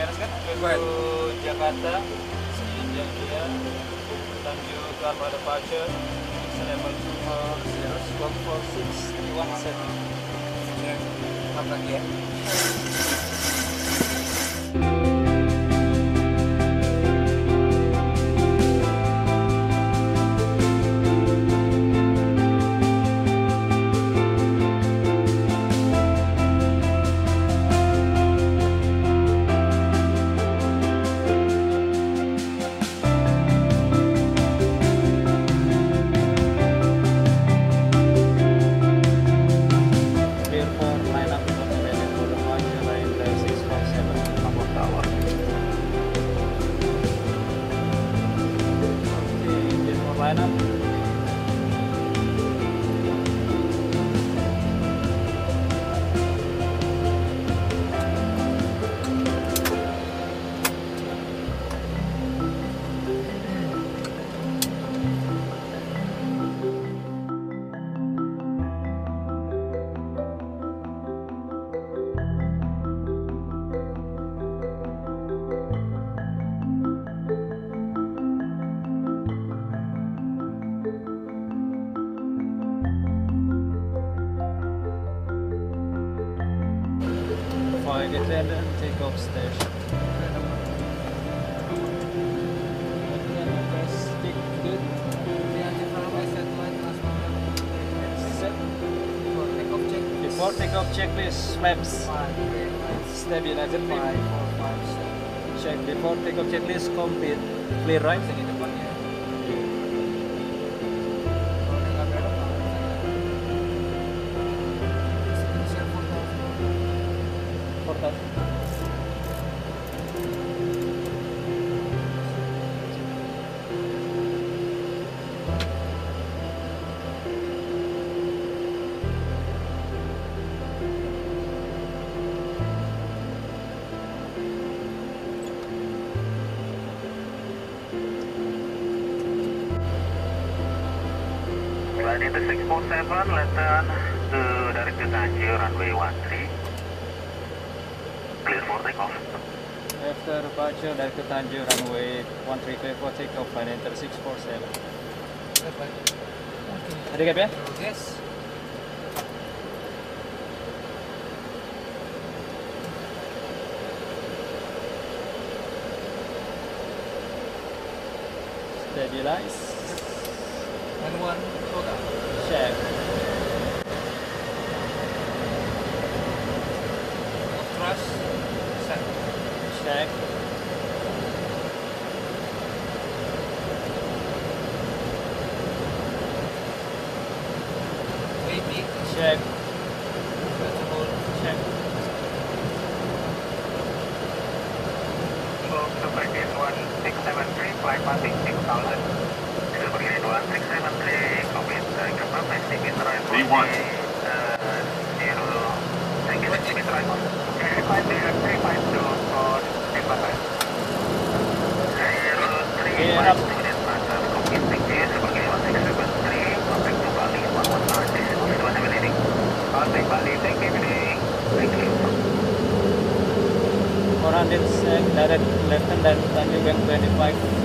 Leres kan? Jakarta, Sinjaya, lanjut ke Armada Pacer, Sleman Sumber, 0146, 117. Apa lagi ya? lineup. 11, take off station. Before takeoff checklist, maps, Step United 5. Check before takeoff checklist complete. Clear right? Portal. Flight into 647, listen to director Tanjir, runway 13. Clear for takeoff. After departure, direct to Tanjung runway 13 clear for takeoff, flight enter 647. Ada gap ya? Yes. Stabilize. And one program. Check. Check. Waiting. Check. Let's. Check. So, super gate 1673, flight passing 6000. Super gate 1673, commit, confirm, next right V1. uh, zero, thank you, next limit right 400 uh, sec, direct left hand dan Tanjung Bank 25.